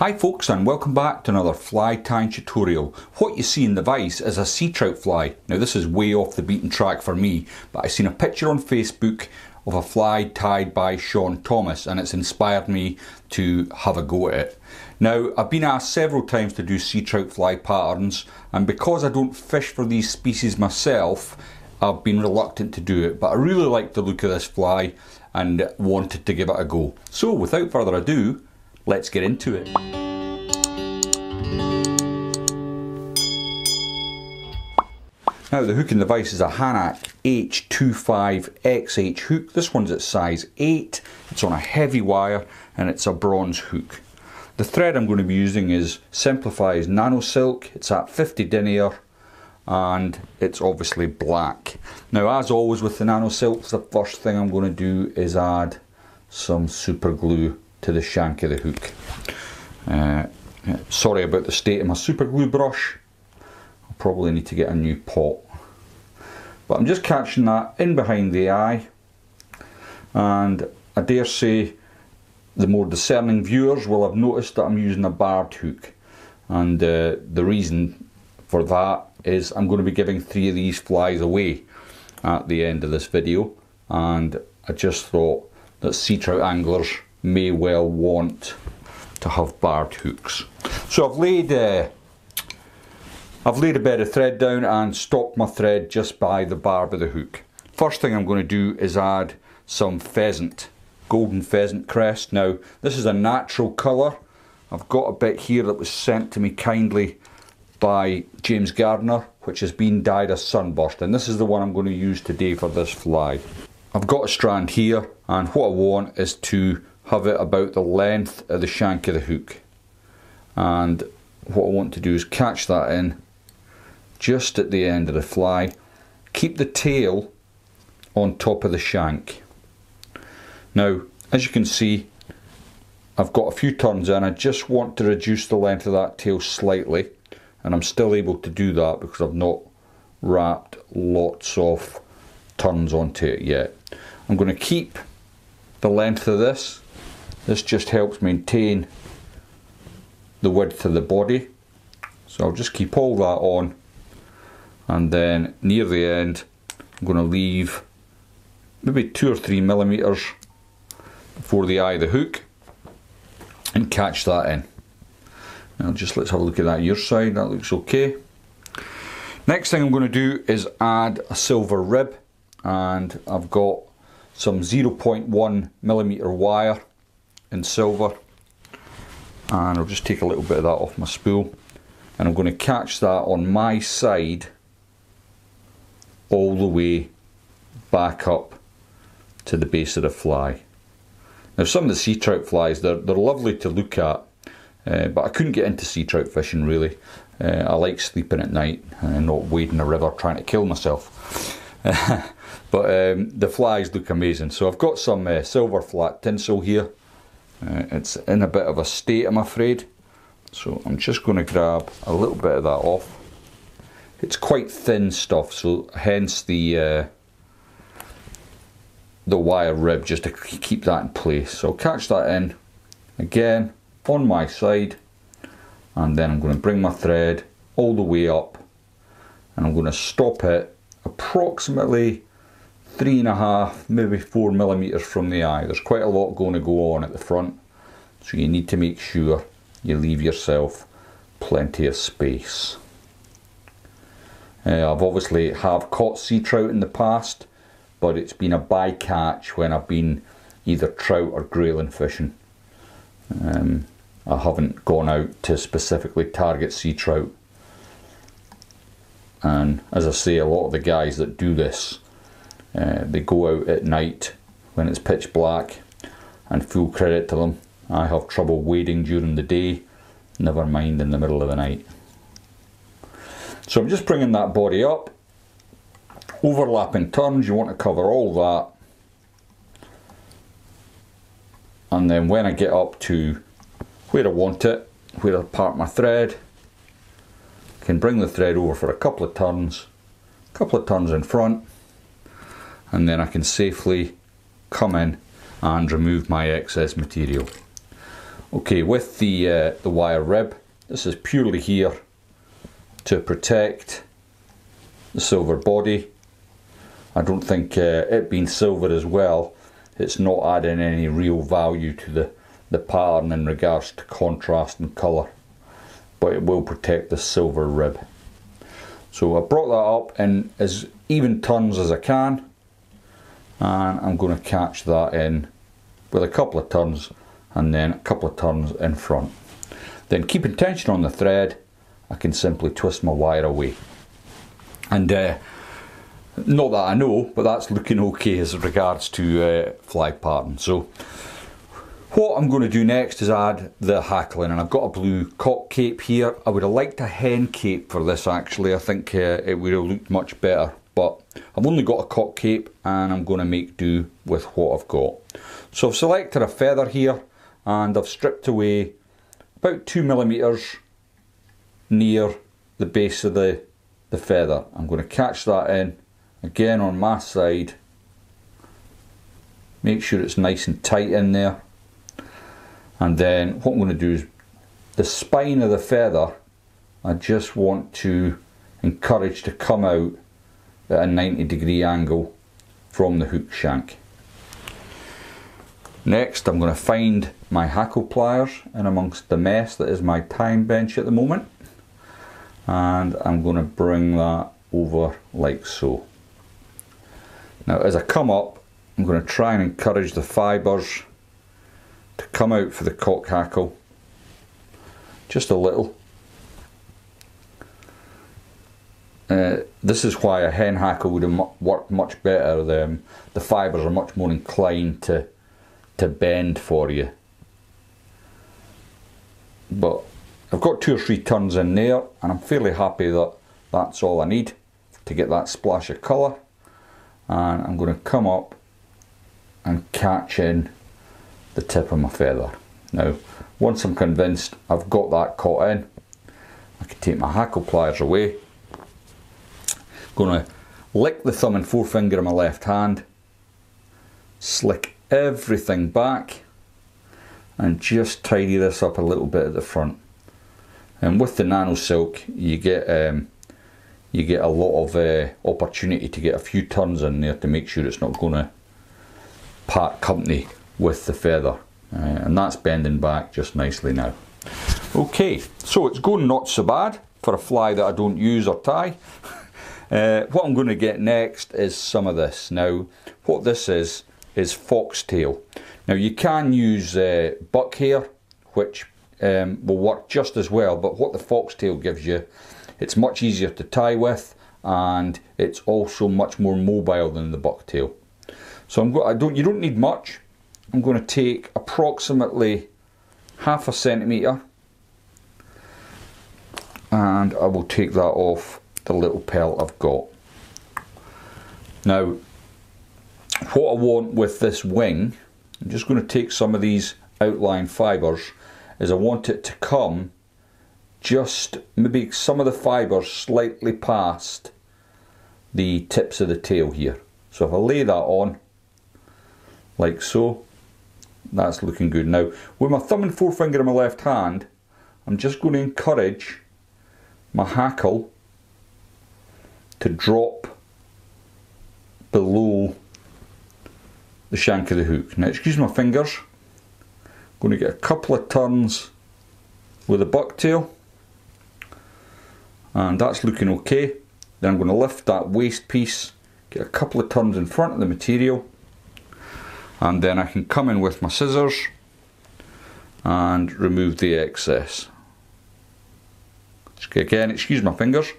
Hi folks and welcome back to another fly tying tutorial. What you see in the vise is a sea trout fly. Now this is way off the beaten track for me, but I seen a picture on Facebook of a fly tied by Sean Thomas and it's inspired me to have a go at it. Now I've been asked several times to do sea trout fly patterns and because I don't fish for these species myself, I've been reluctant to do it, but I really like the look of this fly and wanted to give it a go. So without further ado, let's get into it. Now the hook in the vise is a Hanak H25XH hook. This one's at size 8, it's on a heavy wire and it's a bronze hook. The thread I'm going to be using is Semperfli's Nano Silk, it's at 50 denier and it's obviously black. Now as always with the Nano Silks, the first thing I'm going to do is add some super glue to the shank of the hook. Uh, sorry about the state of my super glue brush. I'll probably need to get a new pot. But I'm just catching that in behind the eye and I dare say the more discerning viewers will have noticed that I'm using a barbed hook and uh, the reason for that is I'm going to be giving three of these flies away at the end of this video and I just thought that sea trout anglers may well want to have barbed hooks. So I've laid uh, I've laid a bit of thread down and stopped my thread just by the barb of the hook. First thing I'm going to do is add some pheasant, golden pheasant crest. Now this is a natural colour. I've got a bit here that was sent to me kindly by James Gardner which has been dyed a sunburst and this is the one I'm going to use today for this fly. I've got a strand here and what I want is to have it about the length of the shank of the hook. And what I want to do is catch that in just at the end of the fly. Keep the tail on top of the shank. Now as you can see I've got a few turns in. I just want to reduce the length of that tail slightly and I'm still able to do that because I've not wrapped lots of turns onto it yet. I'm going to keep the length of this. This just helps maintain the width of the body. So I'll just keep all that on and then near the end I'm going to leave maybe two or three millimeters before the eye of the hook and catch that in. Now just let's have a look at that your side, that looks okay. Next thing I'm going to do is add a silver rib and I've got some 0.1 millimeter wire in silver and I'll just take a little bit of that off my spool and I'm going to catch that on my side all the way back up to the base of the fly. Now some of the sea trout flies, they're, they're lovely to look at uh, but I couldn't get into sea trout fishing really. Uh, I like sleeping at night and not wading a river trying to kill myself. But um, the flies look amazing. So I've got some uh, silver flat tinsel here. Uh, it's in a bit of a state I'm afraid. So I'm just going to grab a little bit of that off. It's quite thin stuff, so hence the uh, the wire rib just to keep that in place. So I'll catch that in again on my side and then I'm going to bring my thread all the way up and I'm going to stop it approximately three and a half, maybe four millimeters from the eye. There's quite a lot going to go on at the front, so you need to make sure you leave yourself plenty of space. Uh, I've obviously have caught sea trout in the past, but it's been a bycatch when I've been either trout or grayling fishing. Um, I haven't gone out to specifically target sea trout. And as I say, a lot of the guys that do this uh, they go out at night when it's pitch black, and full credit to them. I have trouble wading during the day, never mind in the middle of the night. So I'm just bringing that body up. Overlapping turns, you want to cover all that. And then when I get up to where I want it, where I part my thread, can bring the thread over for a couple of turns, a couple of turns in front, and then I can safely come in and remove my excess material. Okay, with the, uh, the wire rib, this is purely here to protect the silver body. I don't think uh, it being silver as well, it's not adding any real value to the, the pattern in regards to contrast and colour. But it will protect the silver rib. So I brought that up in as even turns as I can. And I'm going to catch that in with a couple of turns and then a couple of turns in front. Then keeping tension on the thread, I can simply twist my wire away. And uh, not that I know, but that's looking okay as regards to uh, fly pattern. So what I'm going to do next is add the hackling and I've got a blue cock cape here. I would have liked a hen cape for this actually. I think uh, it would have looked much better but I've only got a cock cape and I'm going to make do with what I've got. So I've selected a feather here and I've stripped away about two millimeters near the base of the, the feather. I'm going to catch that in again on my side. Make sure it's nice and tight in there. And then what I'm going to do is the spine of the feather I just want to encourage to come out at a 90 degree angle from the hook shank. Next I'm going to find my hackle pliers in amongst the mess that is my time bench at the moment and I'm going to bring that over like so. Now as I come up I'm going to try and encourage the fibres to come out for the cock hackle just a little. Uh, this is why a hen hackle would have worked much better. The, the fibres are much more inclined to to bend for you. But I've got two or three turns in there and I'm fairly happy that that's all I need to get that splash of colour. And I'm going to come up and catch in the tip of my feather. Now, once I'm convinced I've got that caught in, I can take my hackle pliers away. Going to lick the thumb and forefinger of my left hand, slick everything back and just tidy this up a little bit at the front. And with the nano silk, you get um, you get a lot of uh, opportunity to get a few turns in there to make sure it's not going to part company with the feather. Uh, and that's bending back just nicely now. Okay, so it's going not so bad for a fly that I don't use or tie. Uh, what I'm going to get next is some of this. Now, what this is, is foxtail. Now you can use uh, buck hair, which um, will work just as well, but what the foxtail gives you, it's much easier to tie with and it's also much more mobile than the bucktail. So I'm I don't, you don't need much. I'm going to take approximately half a centimetre and I will take that off the little pelt I've got. Now what I want with this wing, I'm just going to take some of these outline fibres, is I want it to come just maybe some of the fibres slightly past the tips of the tail here. So if I lay that on, like so, that's looking good. Now, with my thumb and forefinger in my left hand, I'm just going to encourage my hackle to drop below the shank of the hook. Now excuse my fingers, I'm going to get a couple of turns with the bucktail and that's looking okay. Then I'm going to lift that waste piece, get a couple of turns in front of the material and then I can come in with my scissors and remove the excess. Again, excuse my fingers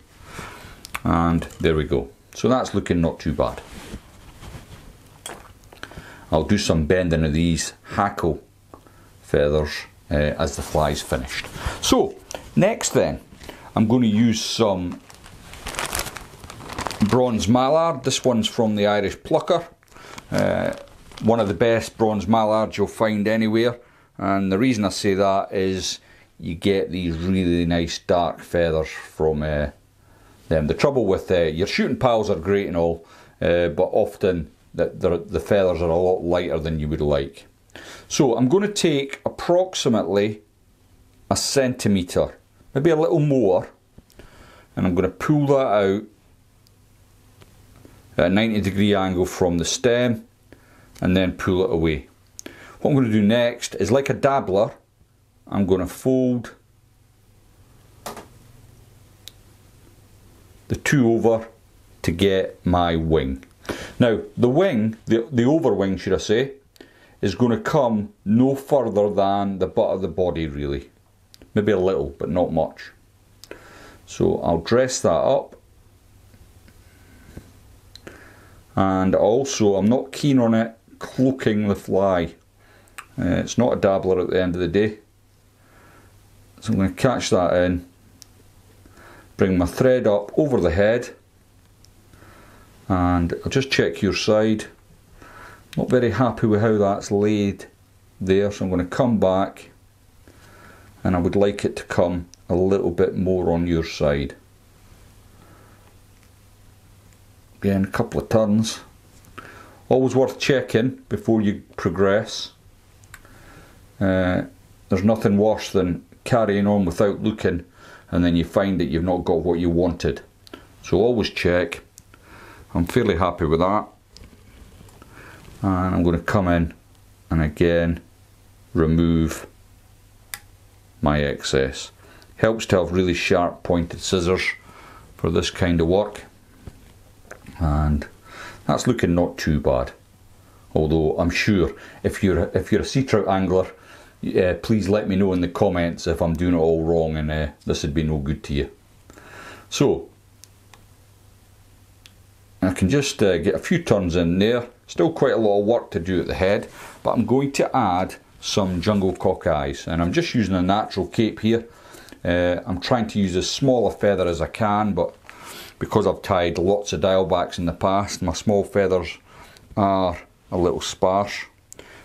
and there we go. So that's looking not too bad. I'll do some bending of these hackle feathers uh, as the fly's finished. So next then I'm going to use some bronze mallard. This one's from the Irish Plucker. Uh, one of the best bronze mallards you'll find anywhere and the reason I say that is you get these really nice dark feathers from uh, them. The trouble with uh, your shooting pals are great and all uh, but often the, the feathers are a lot lighter than you would like. So I'm going to take approximately a centimetre, maybe a little more, and I'm going to pull that out at a 90 degree angle from the stem and then pull it away. What I'm going to do next is like a dabbler, I'm going to fold the two over to get my wing. Now the wing, the, the over wing should I say, is going to come no further than the butt of the body really. Maybe a little, but not much. So I'll dress that up. And also I'm not keen on it cloaking the fly. Uh, it's not a dabbler at the end of the day. So I'm going to catch that in bring my thread up over the head. And I'll just check your side. Not very happy with how that's laid there so I'm going to come back. And I would like it to come a little bit more on your side. Again a couple of turns. Always worth checking before you progress. Uh, there's nothing worse than carrying on without looking and then you find that you've not got what you wanted. So always check. I'm fairly happy with that. And I'm going to come in and again remove my excess. Helps to have really sharp pointed scissors for this kind of work. And that's looking not too bad. Although I'm sure if you're if you're a sea trout angler uh, please let me know in the comments if I'm doing it all wrong and uh, this would be no good to you. So, I can just uh, get a few turns in there. Still quite a lot of work to do at the head, but I'm going to add some jungle cock eyes. And I'm just using a natural cape here. Uh, I'm trying to use as small a feather as I can, but because I've tied lots of Diawl Bachs in the past, my small feathers are a little sparse.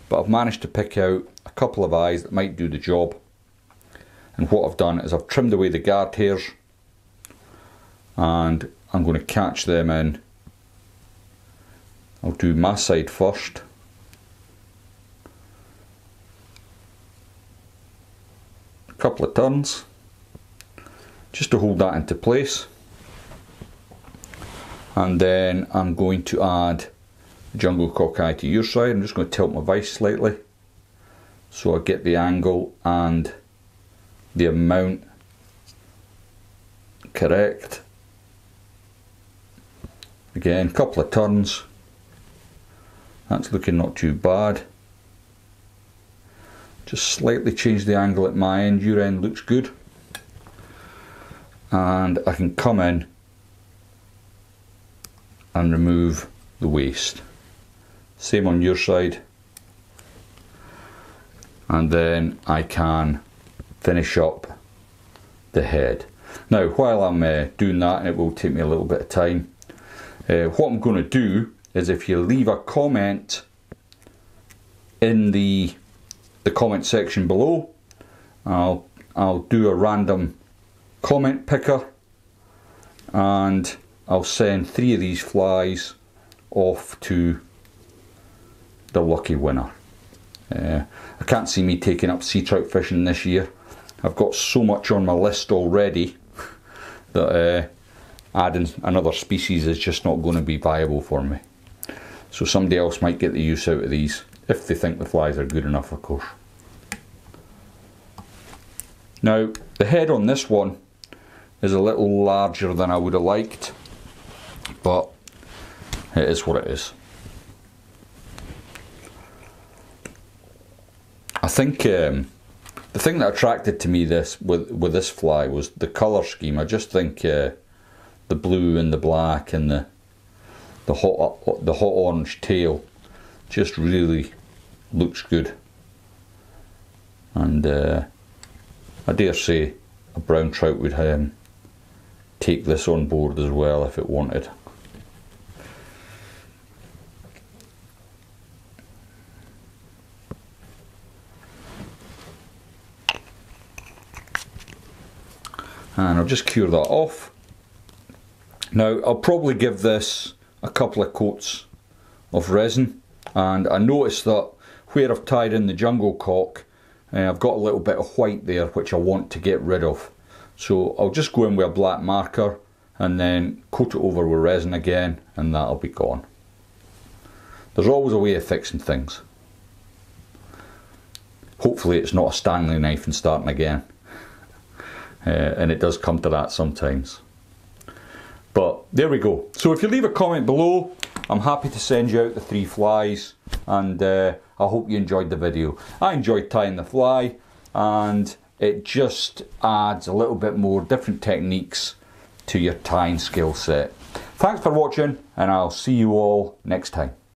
But I've managed to pick out couple of eyes that might do the job. And what I've done is I've trimmed away the guard hairs and I'm going to catch them in. I'll do my side first. A couple of turns just to hold that into place. And then I'm going to add jungle cockeye to your side. I'm just going to tilt my vise slightly so I get the angle and the amount correct. Again, couple of turns. That's looking not too bad. Just slightly change the angle at my end. Your end looks good. And I can come in and remove the waste. Same on your side and then I can finish up the head. Now while I'm uh, doing that, it will take me a little bit of time, uh, what I'm going to do is if you leave a comment in the the comment section below, I'll I'll do a random comment picker and I'll send three of these flies off to the lucky winner. Uh, I can't see me taking up sea trout fishing this year. I've got so much on my list already that uh, adding another species is just not going to be viable for me. So somebody else might get the use out of these, if they think the flies are good enough of course. Now the head on this one is a little larger than I would have liked, but it is what it is. I think um, the thing that attracted to me this with with this fly was the color scheme. I just think uh, the blue and the black and the the hot the hot orange tail just really looks good. And uh, I dare say a brown trout would um, take this on board as well if it wanted. And I'll just cure that off. Now I'll probably give this a couple of coats of resin and I noticed that where I've tied in the jungle cock, uh, I've got a little bit of white there which I want to get rid of. So I'll just go in with a black marker and then coat it over with resin again and that'll be gone. There's always a way of fixing things. Hopefully it's not a Stanley knife and starting again. Uh, and it does come to that sometimes. But there we go. So if you leave a comment below, I'm happy to send you out the three flies and uh, I hope you enjoyed the video. I enjoyed tying the fly and it just adds a little bit more different techniques to your tying skill set. Thanks for watching and I'll see you all next time.